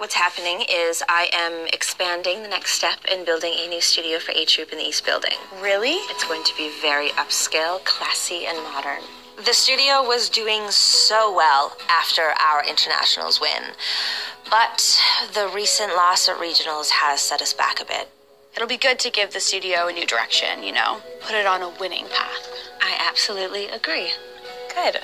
What's happening is I am expanding the next step in building a new studio for A Troop in the East Building. Really? It's going to be very upscale, classy, and modern. The studio was doing so well after our internationals win, but the recent loss at regionals has set us back a bit. It'll be good to give the studio a new direction, you know, put it on a winning path. I absolutely agree. Good.